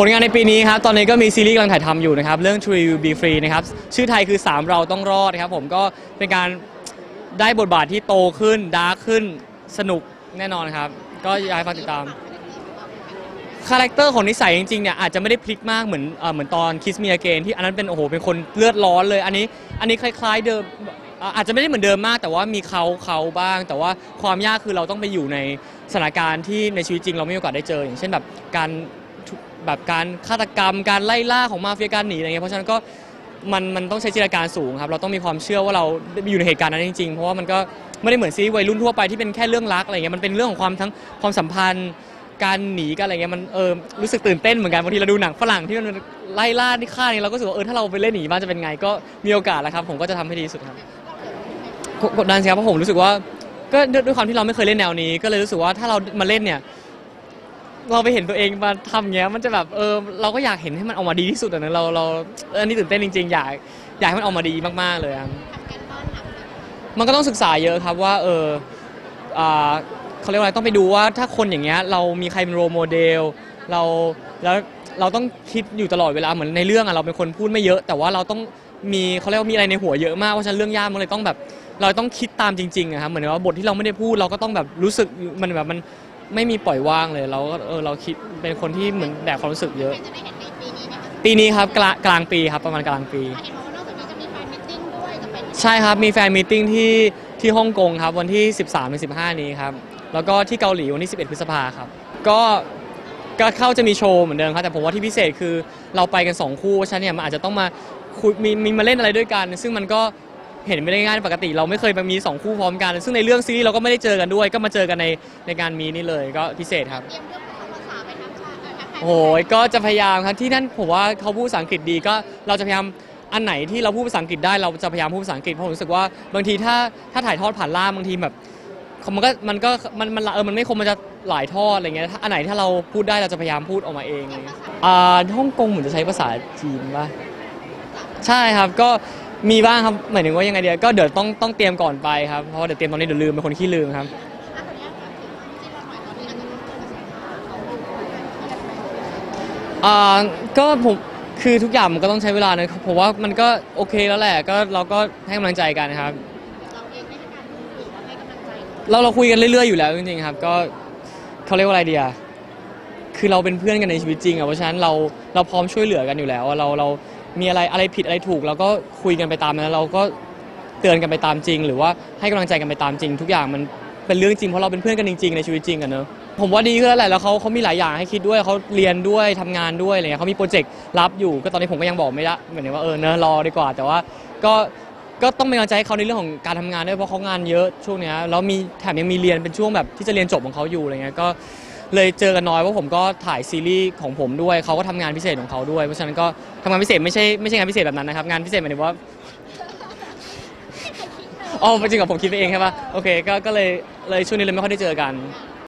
ผลงานในปีนี้ครับ ตอนนี้ก็มีซีรีส์กำลังถ่ายทำอยู่นะครับ เรื่อง Three Will Be Free นะครับ ชื่อไทยคือ 3 เราต้องรอดนะครับ ผมก็เป็นการได้บทบาทที่โตขึ้นดาร์กขึ้นสนุกแน่นอนครับ ก็อยากให้ฝากติดตาม character ของนิสัยจริงๆเนี่ยอาจจะไม่ได้พลิกมากเหมือนเอ่อเหมือนตอน Kiss Me Again ที่อันนั้นเป็นโอ้โหเป็นคนเลือดร้อนเลย อันนี้อันนี้คล้าย ๆเดิมอ่าอาจจะไม่ได้เหมือนเดิมมาก แต่ว่ามีเค้าเค้าบ้าง แต่ว่าความยากคือเราต้องไปอยู่ในสถานการณ์ที่ในชีวิตจริงเราไม่มีโอกาสได้เจอ อย่างเช่นแบบการ แบบการฆาตกรรม การไล่ล่าของมาเฟียการหนีอะไรเงี้ยเพราะฉะนั้นก็มันมันต้องใช้จินตนาการสูงครับเราต้องมีความเชื่อว่าเราอยู่ในเหตุการณ์นั้นจริงๆ เพราะว่ามันก็ไม่ได้เหมือนซีรีส์วัยรุ่นทั่วไปที่เป็นแค่เรื่องรักอะไรเงี้ยมันเป็นเรื่องของความทั้งความสัมพันธ์ การหนีกันอะไรเงี้ยมันเออรู้สึกตื่นเต้นเหมือนกันบางทีเราดูหนังฝรั่งที่มันไล่ล่าที่ฆ่าเนี่ยเราก็รู้สึกว่าเออถ้าเราไปเล่นหนีบ้างจะเป็นไงก็มีโอกาสแล้วครับผมก็จะทำให้ดีสุดครับกดดันสิครับเพราะผมรู้สึกว่าก็ด้วยความที่เราไม่เคยเล่นแนวนี้ ก็เลยรู้สึกว่าถ้าเรามาเล่นเนี่ย เราไปเห็นตัวเองมาทำอย่างเงี้ยมันจะแบบเออเราก็อยากเห็นให้มันออกมาดีที่สุดอะนะเราเราเอออันนี้ตื่นเต้นจริงๆอยากอยากให้มันออกมาดีมากๆเลยครับมันก็ต้องศึกษาเยอะครับว่าเอออ่าเขาเรียกว่าอะไรต้องไปดูว่าถ้าคนอย่างเงี้ยเรามีใครเป็นโรโมเดลเราแล้วเราต้องคิดอยู่ตลอดเวลาเหมือนในเรื่องอะเราเป็นคนพูดไม่เยอะ แต่ว่าเราต้องมีเขาเรียกว่ามีอะไรในหัวเยอะมากเพราะฉะนั้นเรื่องยากมันเลยต้องแบบ เราต้องคิดตามจริงๆอะครับเหมือนว่าบทที่เราไม่ได้พูดเราก็ต้องแบบรู้สึกมันแบบมัน ไม่มีปล่อยว่างเลยเราก็เออเราคิดเป็นคนที่เหมือนแบกความรู้สึกเยอะ จะได้เห็นในปีนี้ไหมคะปีนี้ครับกลางกลางปีครับประมาณกลางปี เห็นบอกว่านอกจากนี้จะมี fan meeting ด้วยจะเป็นใช่ครับ มี fan meeting ที่ที่ฮ่องกงครับ วันที่ 13ถึง15 นี้ครับ แล้วก็ที่เกาหลีวันที่ 11 พฤษภาครับ ก็ก็เข้าจะมีโชว์เหมือนเดิมครับ แต่ผมว่าที่พิเศษคือเราไปกัน 2 คู่เพราะฉะนันเนี่ยมันอาจจะต้องมาคุยมีมีมาเล่นอะไรด้วยกัน ซึ่งมันก็ เห็นไม่ได้ง่ายปกติ เราไม่เคยมามี 2 คู่พร้อมกัน ซึ่งในเรื่องซีรีส์เราก็ไม่ได้เจอกันด้วย ก็มาเจอกันในในการมีนี่เลยก็พิเศษครับเตรียมเรื่องของภาษาไปทักทายเอ่อทักทายโอ้ยก็จะพยายามครับที่นั่นผมว่าเขาพูดภาษาอังกฤษดีก็เราจะพยายามอันไหนที่เราพูดภาษาอังกฤษได้เราจะพยายามพูดภาษาอังกฤษเพราะผมรู้สึกว่าบางทีถ้าถ้าถ่ายทอดผ่านล่ามบางทีแบบมันก็มันก็มันมันเออมันไม่คงมันจะหลายทอดอะไรเงี้ยถ้าอันไหนถ้าเราพูดได้เราจะพยายามพูดออกมาเองอะไรเงี้ยอ่าฮ่องกงเหมือนจะใช้ภาษาจีนป่ะใช่ครับก็ มีบ้างครับหมายถึงว่ายังไงเดียก็เดี๋ยวต้องต้องเตรียมก่อนไปครับเพราะว่าเดี๋ยวเตรียมตอนนี้เดี๋ยวลืมเป็นคนขี้ลืมครับ อ่าก็ผมคือทุกอย่างมันก็ต้องใช้เวลานะผมว่ามันก็โอเคแล้วแหละก็เราก็ให้กำลังใจกันนะครับ เราเราคุยกันเรื่อยๆอยู่แล้วจริงๆครับ ก็เขาเรียกว่าอะไรเดีอะคือเราเป็นเพื่อนกันในชีวิตจริงอะเพราะฉะนั้นเราเราพร้อมช่วยเหลือกันอยู่แล้วอะเราเรา มีอะไรอะไรผิดอะไรถูกเราก็คุยกันไปตามนั้นเราก็เตือนกันไปตามจริง หรือว่าให้กำลังใจกันไปตามจริง ทุกอย่างมันเป็นเรื่องจริงเพราะเราเป็นเพื่อนกันจริงๆในชีวิตจริงอะเนอะผมว่าดีขึ้นแล้วแหละแล้วเขาเขามีหลายอย่างให้คิดด้วยเขาเรียนด้วยทำงานด้วยอะไรเงี้ยเขามีโปรเจกต์รับอยู่ ก็ตอนนี้ผมก็ยังบอกไม่ได้เหมือนว่าเออเนอะรอดีกว่า แต่ว่าก็ก็ต้องเป็นกำลังใจให้เขาในเรื่องของการทำงานด้วยเพราะเขางานเยอะช่วงเนี้ยแล้วมีแถมยังมีเรียนเป็นช่วงแบบที่จะเรียนจบของเขาอยู่อะไรเงี้ยก็ เลยเจอกันน้อยเพราะผมก็ถ่ายซีรีส์ของผมด้วยเขาก็ทำงานพิเศษของเขาด้วย เพราะฉะนั้นก็ทำงานพิเศษไม่ใช่ไม่ใช่งานพิเศษแบบนั้นนะครับ งานพิเศษหมายถึงว่าอ๋อจริงเหรอผมคิดไปเองใช่ปะโอเคก็ก็เลยเลยช่วงนี้เลยไม่ค่อยได้เจอกันอ